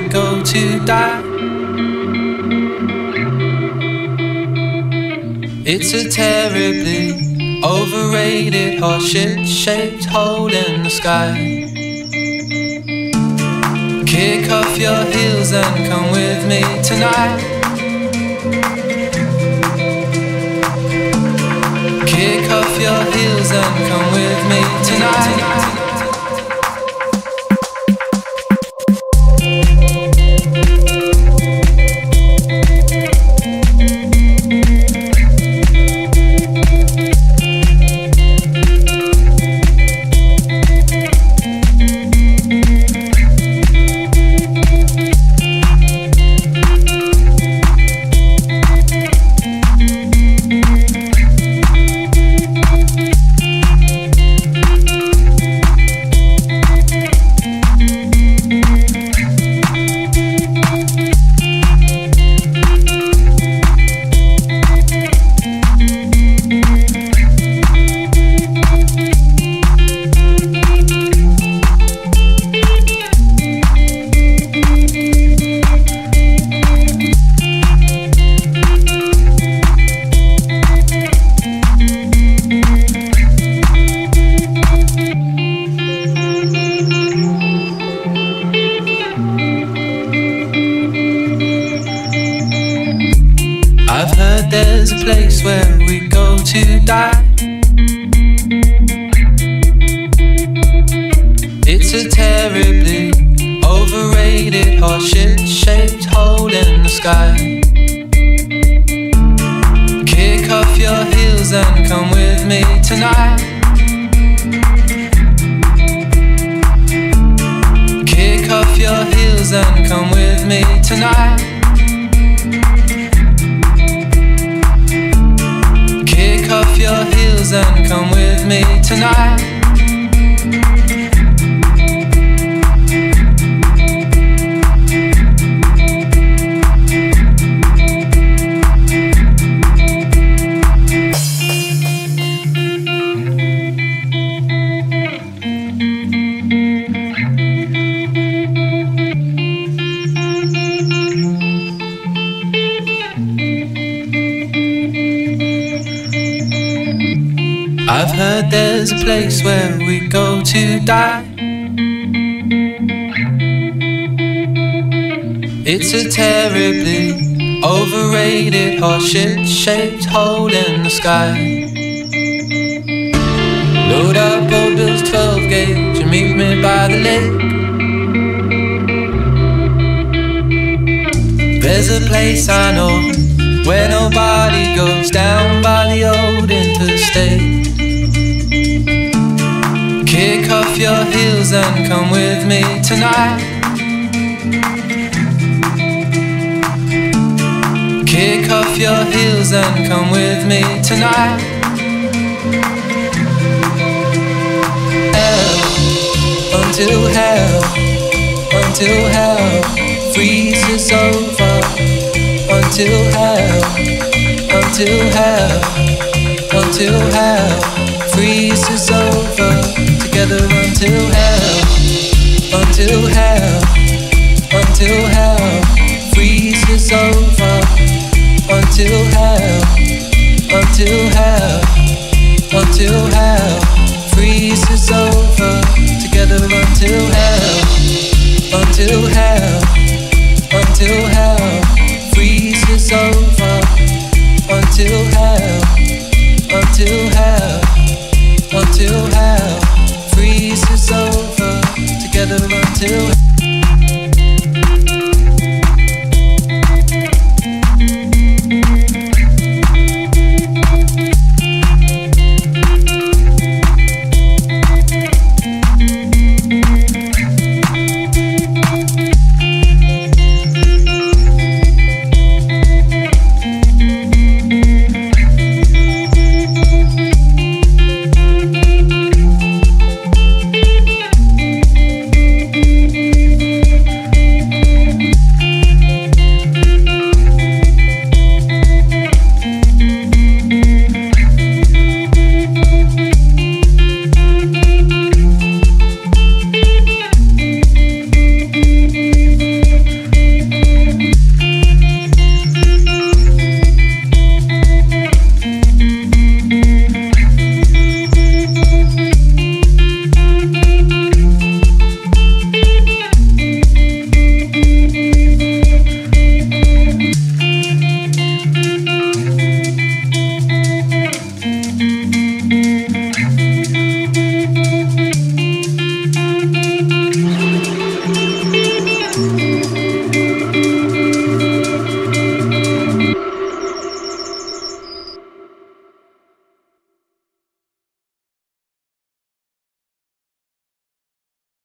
to die. It's a terribly overrated horseshit shaped hole in the sky. Kick off your heels and come with me tonight. Kick off your heels and come with me tonight. I've there's a place where we go to die. It's a terribly overrated horseshit shaped hole in the sky. Kick off your heels and come with me tonight. Kick off your heels and come with me tonight. And come with me tonight. There's a place where we go to die. It's a terribly overrated horseshit shaped hole in the sky. Load up old Bill's 12 gauge and meet me by the lake. There's a place I know where nobody goes down by the old interstate. Kick off your heels and come with me tonight. Kick off your heels and come with me tonight. Hell, until hell, until hell freezes over. Until hell, until hell, until hell together until hell, until hell, until hell freezes over. Until hell, until hell, until hell freezes over. Together until hell, until hell. you